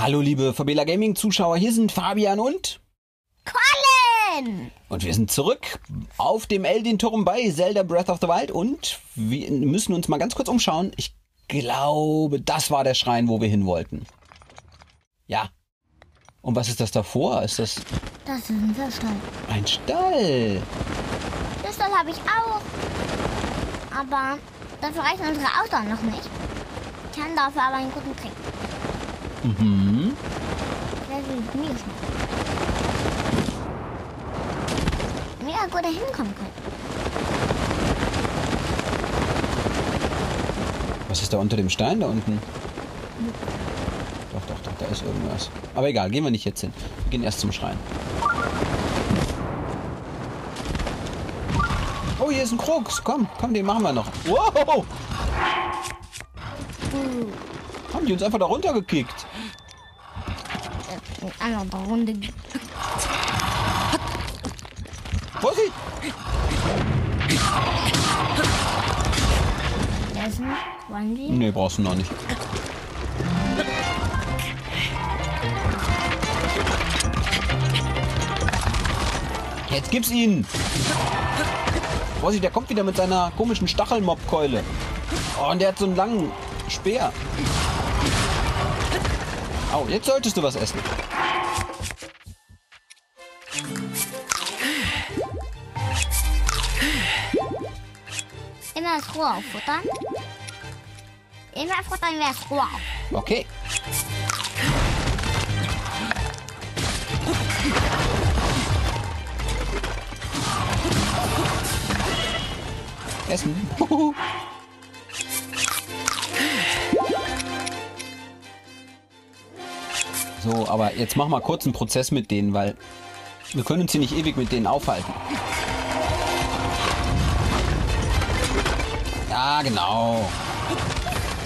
Hallo liebe Fabela Gaming Zuschauer, hier sind Fabian und Colin! und wir sind zurück auf dem Eldin-Turm bei Zelda Breath of the Wild und wir müssen uns mal ganz kurz umschauen. Ich glaube, das war der Schrein, wo wir hin wollten. Ja. Und was ist das davor? Ist das Das ist unser Stall. ein Stall? Das Stall habe ich auch. Aber dafür reichen unsere Ausdauer noch nicht. Ich kann dafür aber einen guten Trick. Mhm. Mega gut da hinkommen können. Was ist da unter dem Stein da unten? Doch, doch, doch, da ist irgendwas. Aber egal, gehen wir nicht jetzt hin. Wir gehen erst zum Schrein. Oh, hier ist ein Krux. Komm, komm, den machen wir noch. Wow! Uh, Haben die uns einfach da runtergekickt. in einer Runde. Vorsicht! Nee, brauchst du noch nicht. Jetzt gib's ihn! Vorsicht, der kommt wieder mit seiner komischen Stachelmob-Keule. Oh, und der hat so einen langen Speer. Au, jetzt solltest du was essen. Immer das Rohr auffuttern. Immer futtern wir das Rohr auf. Okay. Essen. So, aber jetzt mach mal kurz einen Prozess mit denen, weil wir können uns hier nicht ewig mit denen aufhalten. Ja, genau.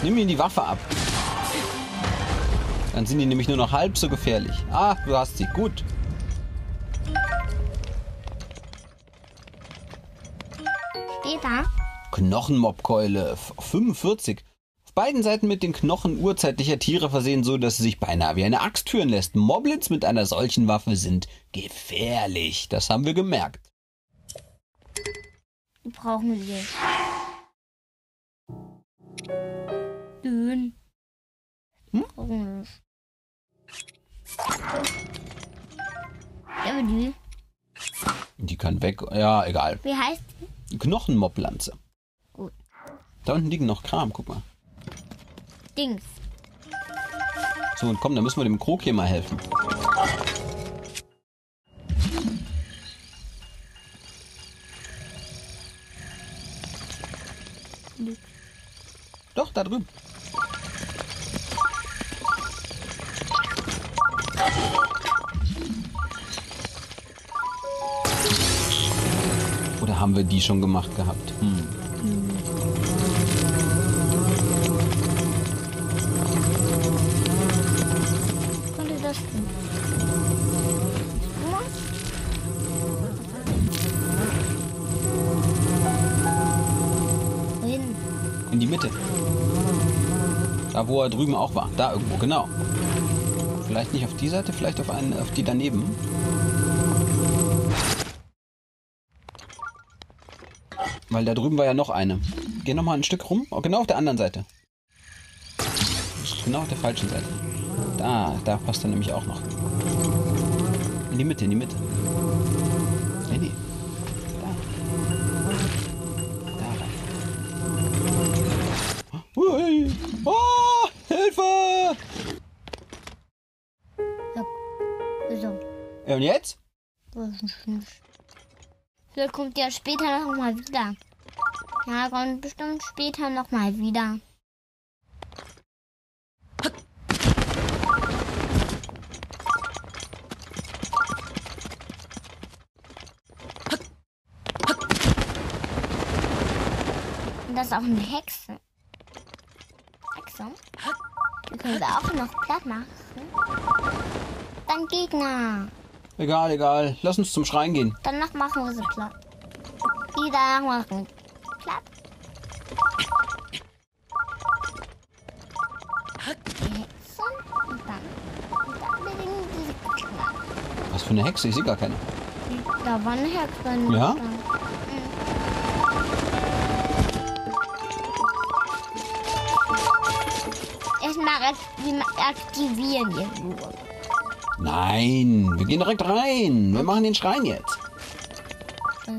Nimm ihnen die Waffe ab. Dann sind die nämlich nur noch halb so gefährlich. Ah, du hast sie. Gut. Steht da. Knochenmobkeule. F- 45. Beiden Seiten mit den Knochen urzeitlicher Tiere versehen, so dass sie sich beinahe wie eine Axt führen lässt. Moblins mit einer solchen Waffe sind gefährlich. Das haben wir gemerkt. Die brauchen wir. Dünn. Hm? Brauchen wir. Die. Die kann weg. Ja, egal. Wie heißt die? Knochenmoblanze. Gut. Da unten liegen noch Kram. Guck mal. Dings. So, und komm, da müssen wir dem Krog hier mal helfen. Doch, da drüben. Oder haben wir die schon gemacht gehabt? Hm. Wo er drüben auch war. Da irgendwo, genau. Vielleicht nicht auf die Seite, vielleicht auf, einen, auf die daneben. Weil da drüben war ja noch eine. Geh noch mal ein Stück rum. Oh, genau auf der anderen Seite. Genau auf der falschen Seite. Da, da passt er nämlich auch noch. In die Mitte, in die Mitte. Jetzt? Vielleicht kommt ja später noch mal wieder. Ja, kommt bestimmt später noch mal wieder. Und das ist auch eine Hexe. Hexe? Die können wir auch noch platt machen. Dann Gegner. Egal, egal. Lass uns zum Schrein gehen. Danach machen wir sie platt. Wieder machen. Platt. Die Hexen und dann für eine Hexe? Ich sehe gar keine. Da war eine Hexe. Ja? Erstmal akt- aktivieren die nur. Nein, wir gehen direkt rein. Wir machen den Schrein jetzt. Äh,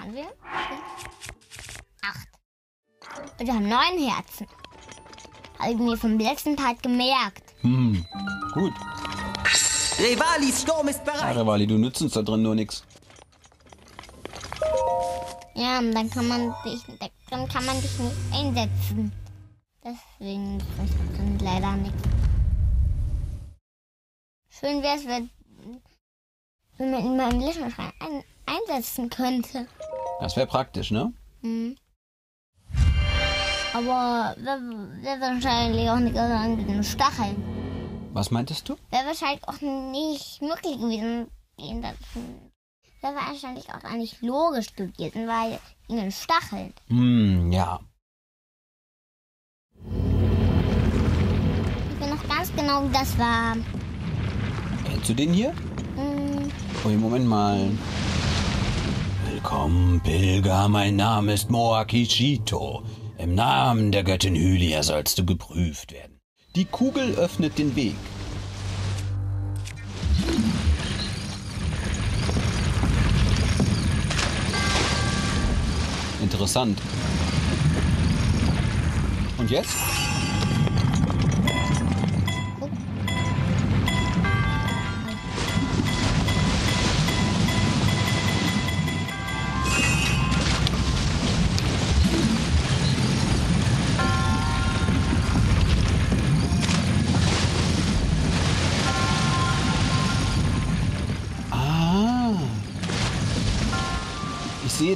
haben wir? Acht. Und wir haben neun Herzen. Habe ich mir vom letzten Part gemerkt. Hm, gut. Revalis Sturm ist bereit. Alter Wally, du nützt uns da drin nur nichts. Ja, und dann kann man dich, dann kann man dich nicht einsetzen. Deswegen ist das dann leider nichts. Schön wäre es, wenn, wenn man ihn mal im Lichtschrein ein, einsetzen könnte. Das wäre praktisch, ne? Hm. Aber wäre wär wahrscheinlich auch nicht gegangen mit den Stacheln. Was meintest du? Wäre wahrscheinlich auch nicht möglich gewesen. ihn das- Wäre wahrscheinlich auch eigentlich logisch gewesen, weil in den Stacheln. Hm, ja. Ich weiß noch ganz genau, wie das war. Kennst du den hier? Hm, Oh, Moment mal. Willkommen, Pilger. Mein Name ist Moa Kishito. Im Namen der Göttin Hylia sollst du geprüft werden. Die Kugel öffnet den Weg. Interessant. Und jetzt?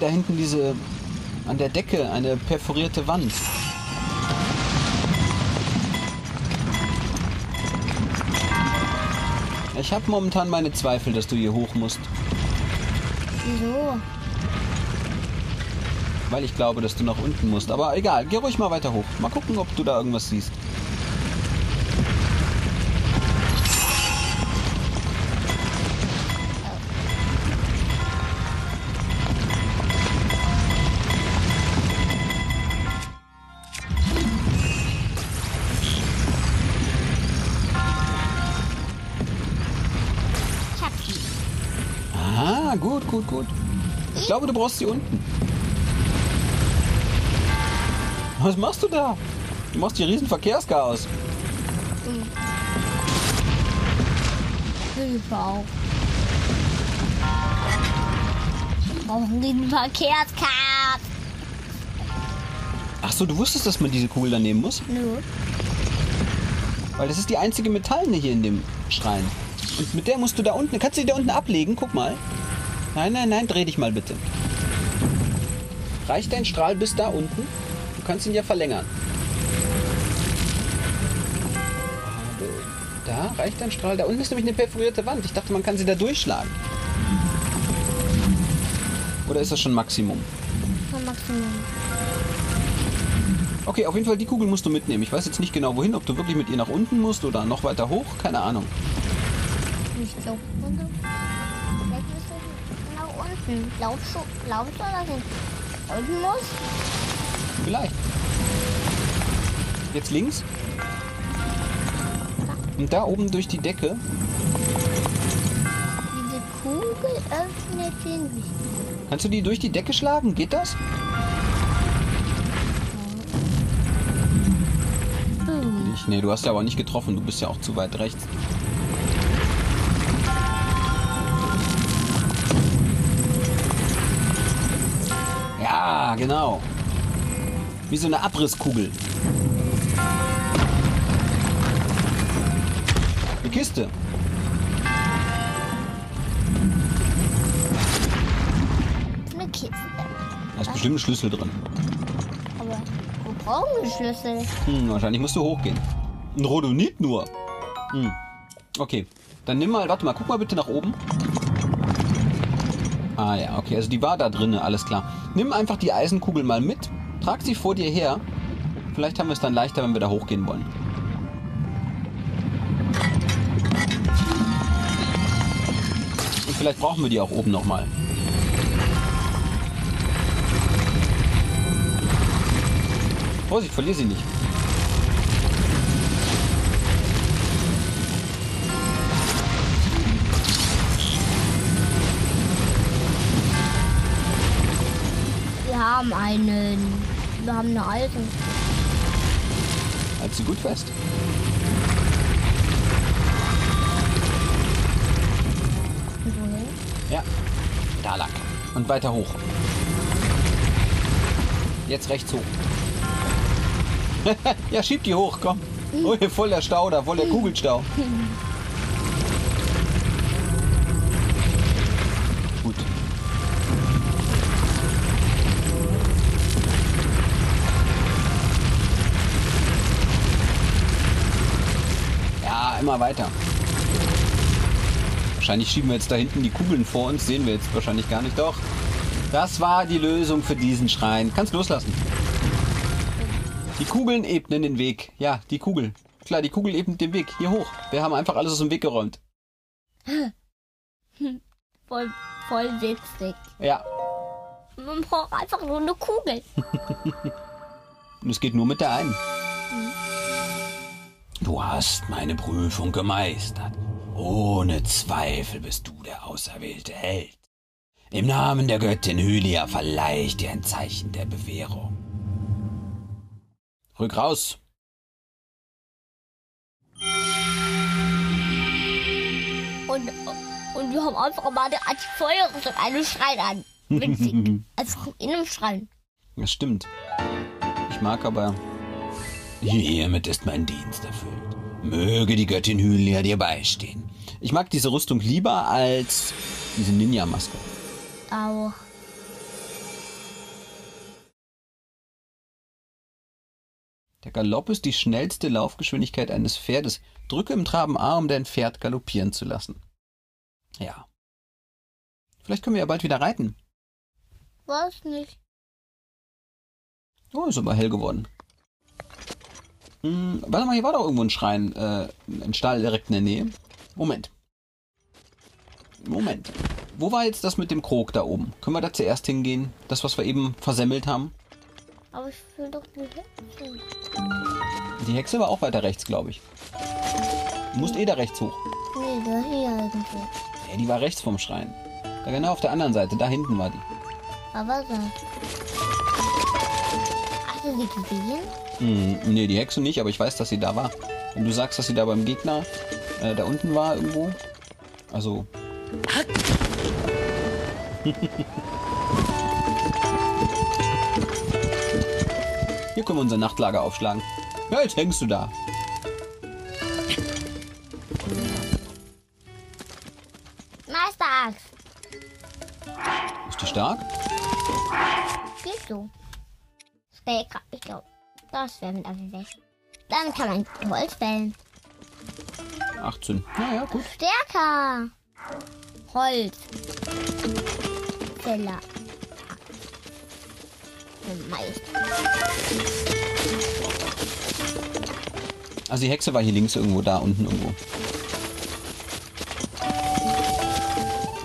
Da hinten diese an der Decke eine perforierte Wand. Ich habe momentan meine Zweifel, dass du hier hoch musst, wieso? weil ich glaube, dass du nach unten musst. Aber egal, geh ruhig mal weiter hoch. Mal gucken, ob du da irgendwas siehst. Ich glaube, du brauchst sie unten. Was machst du da? Du machst hier riesen Verkehrschaos. Hilfe auf. Brauchen den Verkehrskart. Ach so, du wusstest, dass man diese Kugel dann nehmen muss? Nö. Weil das ist die einzige metallene hier in dem Schrein. Und mit der musst du da unten. Kannst du die da unten ablegen? Guck mal. Nein, nein, nein, dreh dich mal bitte. Reicht dein Strahl bis da unten? Du kannst ihn ja verlängern. Da reicht dein Strahl. Da unten ist nämlich eine perforierte Wand. Ich dachte, man kann sie da durchschlagen. Oder ist das schon Maximum? Von Maximum. Okay, auf jeden Fall die Kugel musst du mitnehmen. Ich weiß jetzt nicht genau wohin, ob du wirklich mit ihr nach unten musst oder noch weiter hoch. Keine Ahnung. Nicht so. unten. Unten. Glaubst du, glaubst du, dass ich unten muss? Vielleicht. Jetzt links. Und da oben durch die Decke. Diese Kugel öffnet den Weg. Kannst du die durch die Decke schlagen? Geht das? Boom. Nicht. Nee, du hast ja aber nicht getroffen. Du bist ja auch zu weit rechts. Genau. Wie so eine Abrisskugel. Eine Kiste. Eine Kiste. Da ist bestimmt ein Schlüssel drin. Aber wo brauchen wir Schlüssel? Hm, wahrscheinlich musst du hochgehen. Ein Rhodonit nur. Hm. Okay. Dann nimm mal, warte mal, guck mal bitte nach oben. Ah ja, okay, also die war da drinnen, alles klar. Nimm einfach die Eisenkugel mal mit, trag sie vor dir her. Vielleicht haben wir es dann leichter, wenn wir da hochgehen wollen. vielleicht brauchen wir die auch oben nochmal. Vorsicht, verlier sie nicht. Haben einen. Wir haben eine Eisen. Halt sie gut fest. Und wohin? Ja, da lang. Und weiter hoch. Jetzt rechts hoch. ja, schieb die hoch, komm. Oh, voll der Stau da, voll der Kugelstau. immer weiter. Wahrscheinlich schieben wir jetzt da hinten die Kugeln vor uns. Sehen wir jetzt wahrscheinlich gar nicht. Doch. Das war die Lösung für diesen Schrein. Kannst loslassen. Die Kugeln ebnen den Weg. Ja, die Kugel. Klar, die Kugel ebnet den Weg. Hier hoch. Wir haben einfach alles aus dem Weg geräumt. Voll, voll witzig. Ja. Man braucht einfach nur eine Kugel. Und es geht nur mit der einen. Du hast meine Prüfung gemeistert. Ohne Zweifel bist du der auserwählte Held. Im Namen der Göttin Hylia verleih ich dir ein Zeichen der Bewährung. Rück raus. Und, und wir haben einfach mal eine Antifeuerung und einen Schrein an. Witzig. also in einem Schrein. Das stimmt. Ich mag aber. Hiermit ist mein Dienst erfüllt. Möge die Göttin Hylia dir beistehen. Ich mag diese Rüstung lieber als diese Ninja-Maske. Auch. Der Galopp ist die schnellste Laufgeschwindigkeit eines Pferdes. Drücke im Traben A, um dein Pferd galoppieren zu lassen. Ja. Vielleicht können wir ja bald wieder reiten. Weiß nicht. Oh, ist aber hell geworden. Hm, warte mal, hier war doch irgendwo ein Schrein, äh, ein Stall direkt in der Nähe. Moment. Moment. Wo war jetzt das mit dem Krog da oben? Können wir da zuerst hingehen? Das, was wir eben versemmelt haben? Aber ich will doch die Hexe. Die Hexe war auch weiter rechts, glaube ich. Du musst eh da rechts hoch. Nee, da hier irgendwo. Ja, die war rechts vom Schrein. Da genau auf der anderen Seite, da hinten war die. Aber so. Du sie gesehen? Hm, nee, die Hexe nicht, aber ich weiß, dass sie da war. Wenn du sagst, dass sie da beim Gegner äh, da unten war irgendwo. Also. Hier können wir unser Nachtlager aufschlagen. Ja, jetzt hängst du da. Meisteraxt. Ist die stark? Geht so. Steak, ich glaube. Das wäre mit weg. Dann kann man Holz fällen. 18. Naja, gut. Stärker. Holz. Mais. Also die Hexe war hier links irgendwo, da unten irgendwo.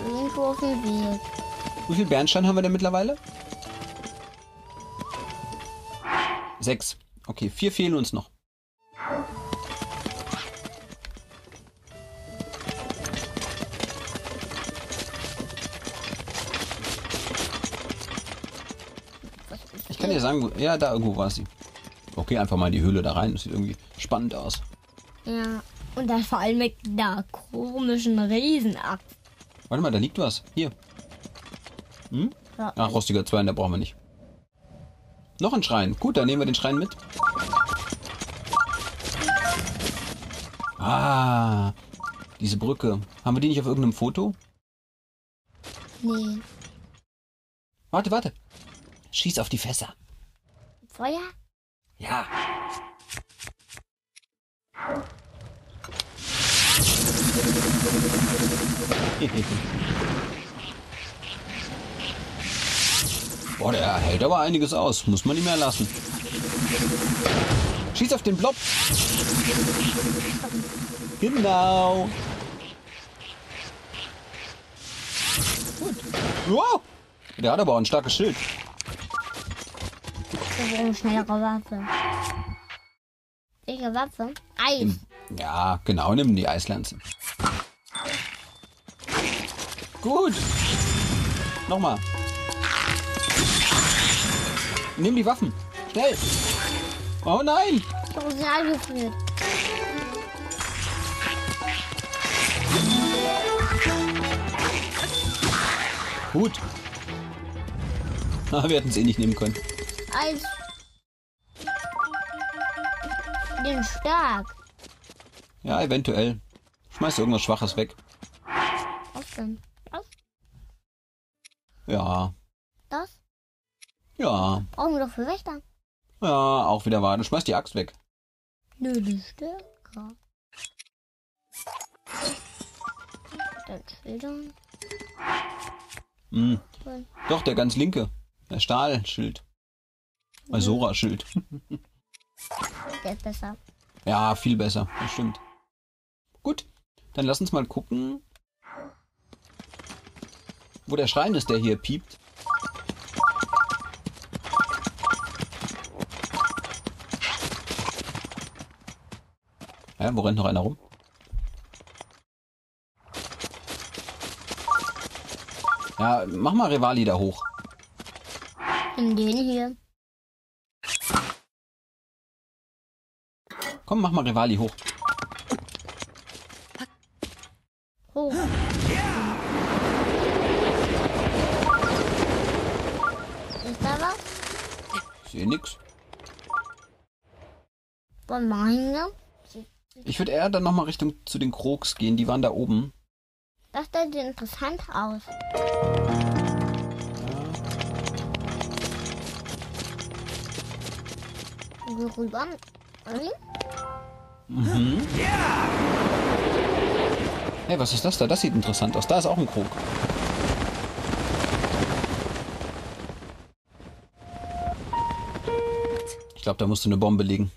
Irgendwo auf dem Weg. Wie viel Bernstein haben wir denn mittlerweile? Sechs. Okay, vier fehlen uns noch. Ich kann dir sagen, ja, da irgendwo war sie. Okay, einfach mal in die Höhle da rein. Das sieht irgendwie spannend aus. Ja. Und das vor allem mit einer komischen Riesenaxt. Warte mal, da liegt was. Hier. Hm? Ja. Ach, rostiger Zwein, da brauchen wir nicht. Noch ein Schrein. Gut, dann nehmen wir den Schrein mit. Ah, diese Brücke. Haben wir die nicht auf irgendeinem Foto? Nee. Warte, warte. Schieß auf die Fässer. Feuer? Ja. Boah, der hält aber einiges aus. Muss man nicht mehr lassen. Schieß auf den Blob. Genau. Wow! Der hat aber auch ein starkes Schild. Das ist eine schnellere Waffe. Welche Waffe? Eis. Ja, genau, nimm die Eislanze. Gut. Nochmal. Nimm die Waffen. Schnell. Oh nein. So sind angefriert. Gut. Ah, wir hätten es eh nicht nehmen können. Eis. Den stark. Ja, eventuell. Schmeiß irgendwas Schwaches weg. Was denn? Das? Ja. Das? Ja. Brauchen wir doch für Wächter. Ja, auch wieder wahr. Du schmeißt die Axt weg. Nö, die stärker. Dann Schildern. Hm. Cool. Doch, der ganz linke. Der Stahlschild. Sora-Schild. Der ist besser. Ja, viel besser. Das stimmt. Gut, dann lass uns mal gucken, wo der Schrein ist, der hier piept. Ja, wo rennt noch einer rum? Ja, mach mal Rivali da hoch. Nimm den hier. Komm, mach mal Rivali hoch. Hoch. Ist da was? Ich sehe nix. Wollen wir hingehen? Ich würde eher dann nochmal Richtung zu den Krogs gehen. Die waren da oben. Das sieht interessant aus. Wir rüber. Ring? Hey, was ist das da? Das sieht interessant aus. Da ist auch ein Krog. Ich glaube, da musst du eine Bombe legen.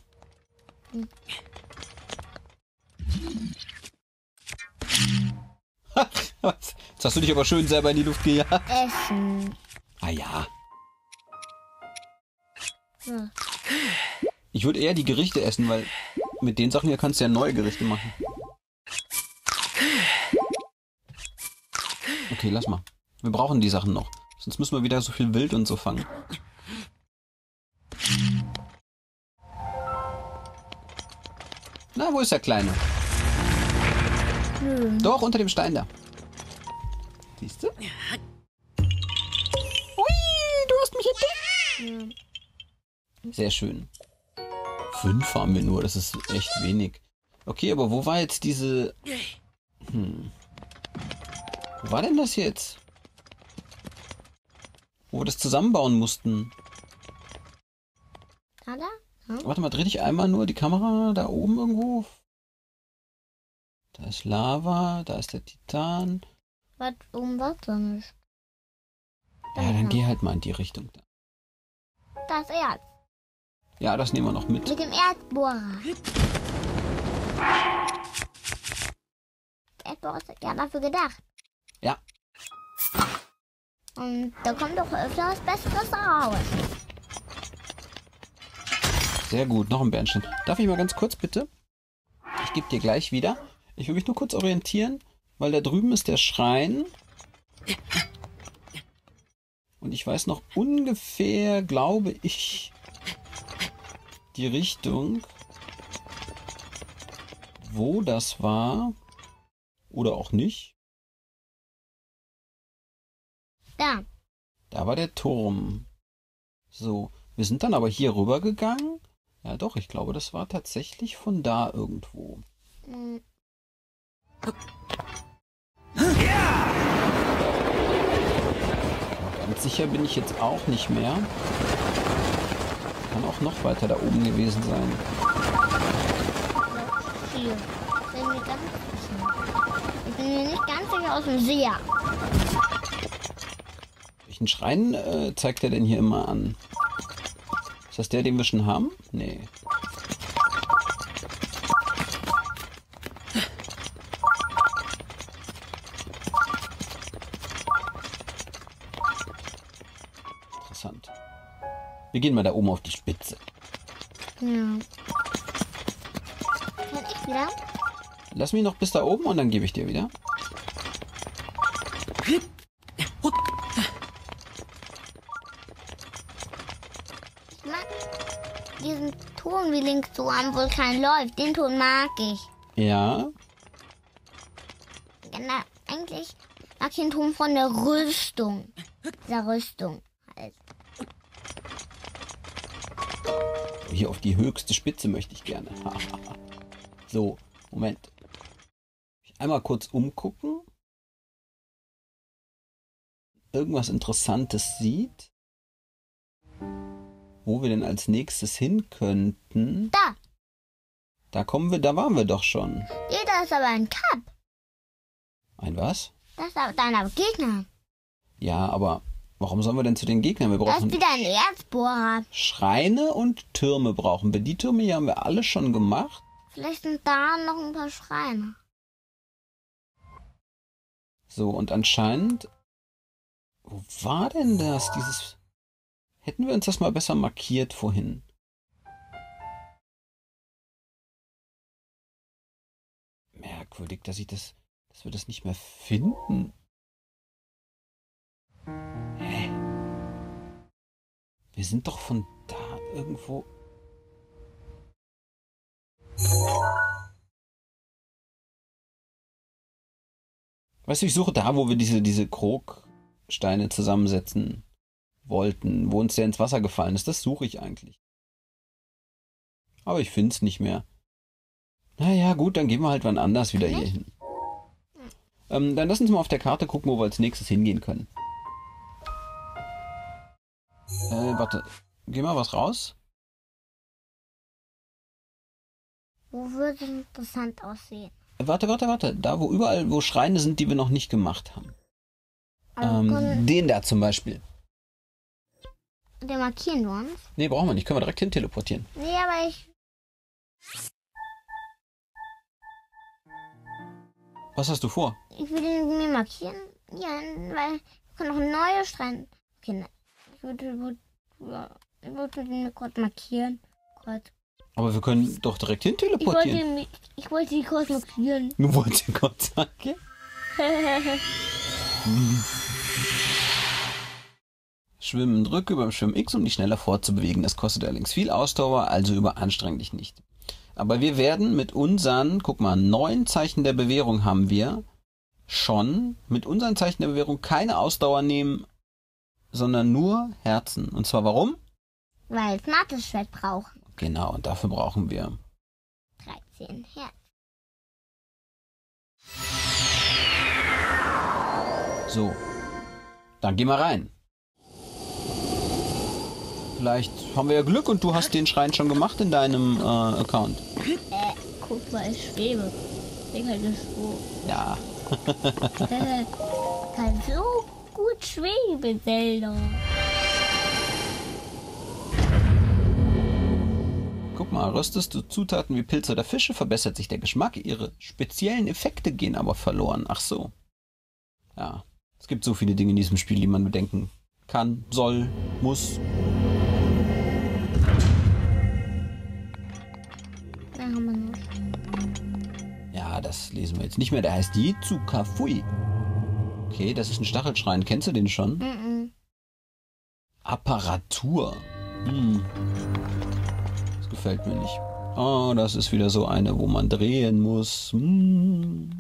Jetzt hast du dich aber schön selber in die Luft gejagt. Essen. Ah ja. Ja. Ich würde eher die Gerichte essen, weil mit den Sachen hier kannst du ja neue Gerichte machen. Okay, lass mal. Wir brauchen die Sachen noch. Sonst müssen wir wieder so viel Wild und so fangen. Na, wo ist der Kleine? Nö. Doch, unter dem Stein da. Siehst du? Ui, du hast mich entdeckt. Sehr schön. Fünf haben wir nur, das ist echt wenig. Okay, aber wo war jetzt diese... Hm. Wo war denn das jetzt? Wo wir das zusammenbauen mussten. Da, da? Hm? Warte mal, dreh dich einmal nur die Kamera da oben irgendwo. Da ist Lava, da ist der Titan. Was um was denn ist? Ja, dann geh halt mal in die Richtung. da. Das Erz. Ja, das nehmen wir noch mit. Mit dem Erdbohrer. Der Erdbohrer ist ja dafür gedacht. Ja. Und da kommt doch öfter was Besseres raus. Sehr gut, noch ein Bernstein. Darf ich mal ganz kurz bitte? Ich gebe dir gleich wieder. Ich will mich nur kurz orientieren, weil da drüben ist der Schrein. Und ich weiß noch ungefähr, glaube ich, die Richtung, wo das war. Oder auch nicht. Da. Da war der Turm. So, wir sind dann aber hier rüber gegangen. Ja doch, ich glaube, das war tatsächlich von da irgendwo. Hm, Ganz sicher bin ich jetzt auch nicht mehr. Kann auch noch weiter da oben gewesen sein. hier. Bin mir ganz sicher. Ich bin mir nicht ganz sicher aus dem See. Welchen Schrein äh, zeigt er denn hier immer an? Ist das der, den wir schon haben? Nee. Gehen mal da oben auf die Spitze. Ja. Kann ich wieder? Lass mich noch bis da oben und dann gebe ich dir wieder. Ich mag diesen Ton, wie links so am Vulkan läuft. Den Ton mag ich. Ja. Genau, eigentlich mag ich den Ton von der Rüstung. Dieser Rüstung halt. Hier auf die höchste Spitze möchte ich gerne. so, Moment. Einmal kurz umgucken. Irgendwas Interessantes sieht. Wo wir denn als nächstes hin könnten. Da, Da kommen wir, da waren wir doch schon. nee, da ist aber ein Cup. Ein was? Das ist aber dein Gegner. Ja, aber warum sollen wir denn zu den Gegnern? Wir brauchen wieder ein Erzbohrer. Schreine und Türme brauchen wir. Die Türme hier haben wir alle schon gemacht. Vielleicht sind da noch ein paar Schreine. So, und anscheinend. Wo war denn das? Dieses. Hätten wir uns das mal besser markiert vorhin? Merkwürdig, dass ich das. dass wir das nicht mehr finden. Wir sind doch von da irgendwo. Weißt du, ich suche da, wo wir diese, diese Krogsteine zusammensetzen wollten, wo uns der ins Wasser gefallen ist. Das suche ich eigentlich. Aber ich finde es nicht mehr. Naja, gut, dann gehen wir halt wann anders wieder hier hin. Ähm, dann lass uns mal auf der Karte gucken, wo wir als nächstes hingehen können. Äh, warte. Geh mal was raus. Wo würde es interessant aussehen? Äh, Warte, warte, warte. Da, wo überall, wo Schreine sind, die wir noch nicht gemacht haben. Können, Ähm, den da zum Beispiel. den markieren wir uns. Nee, brauchen wir nicht. Können wir direkt hin teleportieren. Nee, aber ich. Was hast du vor? Ich will den mir markieren. Ja, weil wir können noch neue Strände. Okay, ne. Ich würde, ja, ich würde den kurz markieren. Kurz. Aber wir können doch direkt hin Ich wollte, teleportieren. ich wollte die kurz markieren. Du wolltest Gott sagen. Schwimmen drücke beim Schwimmen X, um dich schneller fortzubewegen. Das kostet allerdings viel Ausdauer, also überanstreng dich nicht. Aber wir werden mit unseren, guck mal, neun Zeichen der Bewährung haben wir schon mit unseren Zeichen der Bewährung keine Ausdauer nehmen, sondern nur Herzen. Und zwar warum? weil smartes Schwert brauchen. Genau, und dafür brauchen wir 13 Herz. So. Dann geh mal rein. Vielleicht haben wir ja Glück und du hast den Schrein schon gemacht in deinem äh, Account. Äh, guck mal, ich schwebe. Ich halt das so. Ja. Äh, kann so gut schweben, Zelda. Guck mal, röstest du Zutaten wie Pilze oder Fische, verbessert sich der Geschmack. Ihre speziellen Effekte gehen aber verloren. Ach so. Ja. Es gibt so viele Dinge in diesem Spiel, die man bedenken kann, soll, muss. Da haben wir noch. Ja, das lesen wir jetzt nicht mehr. Der heißt Jitsukafui. Okay, das ist ein Stachelschrein. Kennst du den schon? Mhm. Apparatur. Hm. Das gefällt mir nicht. Oh, das ist wieder so eine, wo man drehen muss. Hm.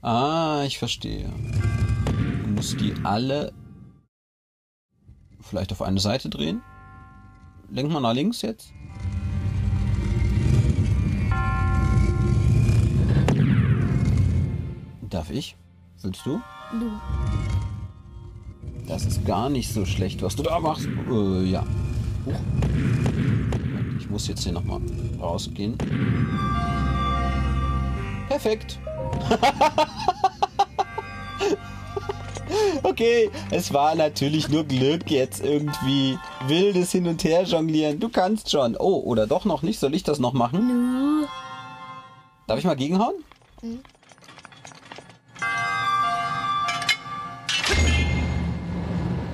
Ah, ich verstehe. Du musst die alle vielleicht auf eine Seite drehen. Lenk mal nach links jetzt. Darf ich? Willst du? Du. Das ist gar nicht so schlecht, was du da machst. Äh, ja. Huch. Ich muss jetzt hier nochmal rausgehen. Perfekt. okay, es war natürlich nur Glück jetzt irgendwie. Wildes Hin und Her jonglieren. Du kannst schon. Oh, oder doch noch nicht. Soll ich das noch machen? Nö. Darf ich mal gegenhauen? Mhm.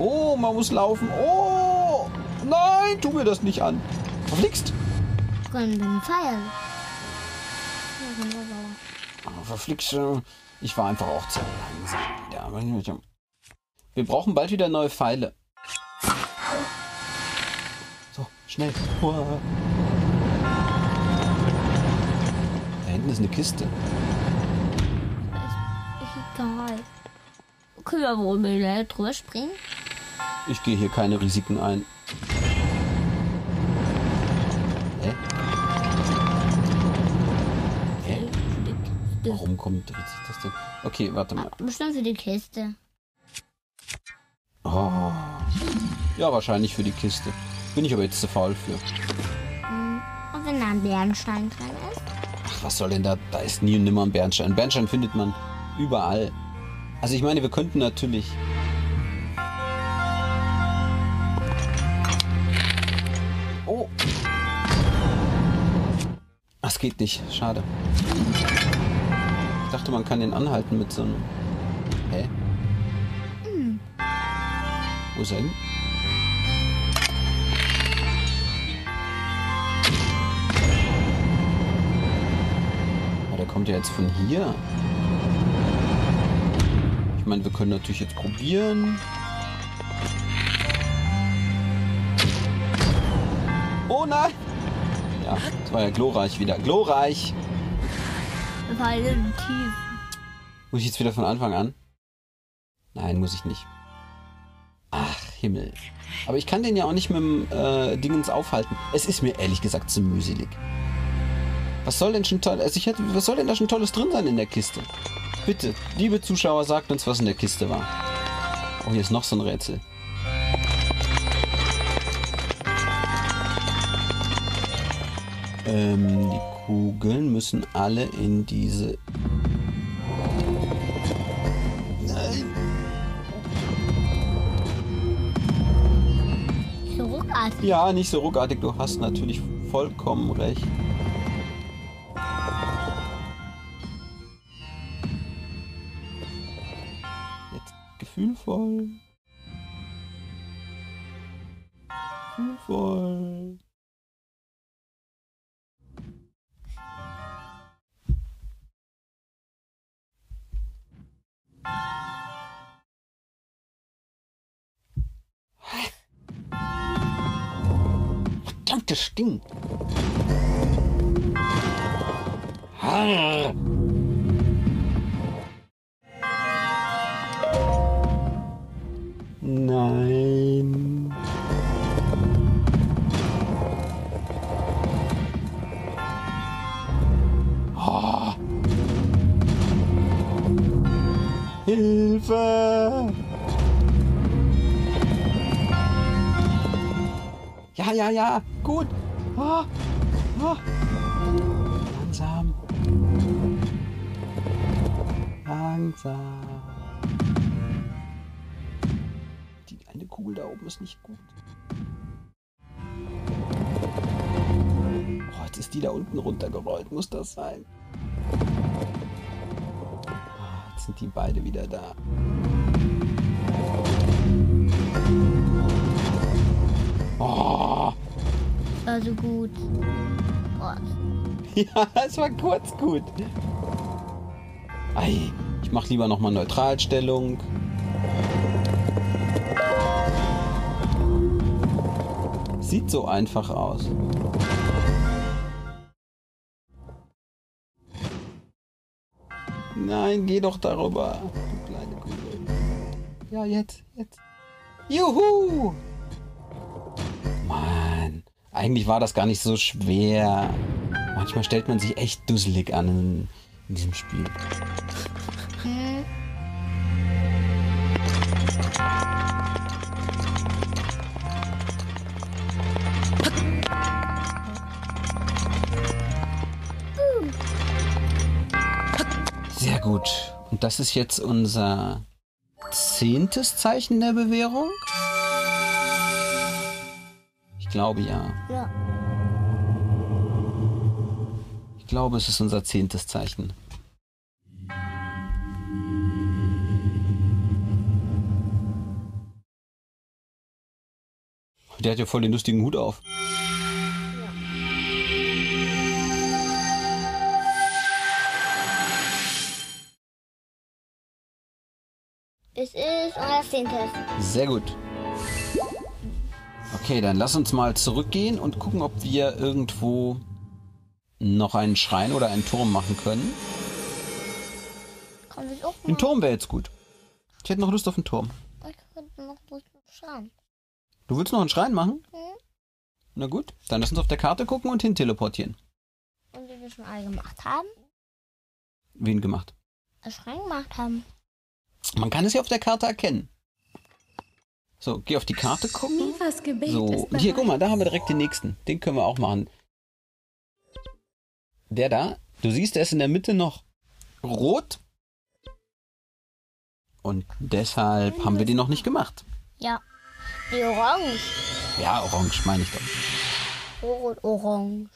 Oh, man muss laufen. Oh! Nein, tu mir das nicht an. Verflixt. Oh, verflixt. Ich war einfach auch zu langsam. Wir brauchen bald wieder neue Pfeile. So, schnell. Da hinten ist eine Kiste. Ist egal. Können wir wohl mit drüber springen? Ich gehe hier keine Risiken ein. Hä? Hä? Warum kommt dreht sich das denn? Okay, warte mal. Bestimmt für die Kiste. Oh. Ja, wahrscheinlich für die Kiste. Bin ich aber jetzt zu faul für. Und wenn da ein Bärenstein drin ist? Ach, was soll denn da? Da ist nie und nimmer ein Bernstein. Bernstein findet man überall. Also ich meine, wir könnten natürlich... geht nicht. Schade. Ich dachte, man kann den anhalten mit so einem... Hä? Wo ist er hin? Aber der kommt ja jetzt von hier. Ich meine, wir können natürlich jetzt probieren. Oh nein! Ja, das war ja glorreich wieder. Glorreich! Weil tief. Muss ich jetzt wieder von Anfang an? Nein, muss ich nicht. Ach, Himmel. Aber ich kann den ja auch nicht mit dem äh, Dingens aufhalten. Es ist mir ehrlich gesagt zu mühselig. Was soll denn schon toll, also ich hätte, was soll denn da schon Tolles drin sein in der Kiste? Bitte, liebe Zuschauer, sagt uns, was in der Kiste war. Oh, hier ist noch so ein Rätsel. Ähm, die Kugeln müssen alle in diese... Nein. So ruckartig. Ja, nicht so ruckartig, du hast natürlich vollkommen recht. Jetzt gefühlvoll. Gefühlvoll. Stinkt. Harr. Nein. Hilfe! Ja, ja, ja, gut. Ah, ah. Langsam. Langsam. Die eine Kugel da oben ist nicht gut. Oh, jetzt ist die da unten runtergerollt. Muss das sein? Ah, Jetzt sind die beide wieder da. Oh. War so gut. Boah. Ja, es war kurz gut. Ei, ich mach lieber nochmal Neutralstellung. Sieht so einfach aus. Nein, geh doch darüber. Du kleine Kugel. Ja, jetzt, jetzt. Juhu! Eigentlich war das gar nicht so schwer. Manchmal stellt man sich echt dusselig an in, in diesem Spiel. Sehr gut. Und das ist jetzt unser zehntes Zeichen der Bewährung? Ich glaube ja. Ja. Ich glaube, es ist unser zehntes Zeichen. Der hat ja voll den lustigen Hut auf. Das ist unser zehntes. Sehr gut. Okay, dann lass uns mal zurückgehen und gucken, ob wir irgendwo noch einen Schrein oder einen Turm machen können. Kann ich auch Ein. Turm wäre jetzt gut. Ich hätte noch Lust auf einen Turm. Ich könnte noch gut schauen. Du willst noch einen Schrein machen? Mhm. Na gut, dann lass uns auf der Karte gucken und hin teleportieren. Und wie wir schon alle gemacht haben, Wen gemacht? einen Schrein gemacht haben. Man kann es ja auf der Karte erkennen. So, geh auf die Karte gucken. So, hier, guck mal, da haben wir direkt den nächsten. Den können wir auch machen. Der da, du siehst, der ist in der Mitte noch rot. Und deshalb haben wir den noch nicht gemacht. Ja. Die Orange. Ja, orange meine ich doch. Rot, Orange.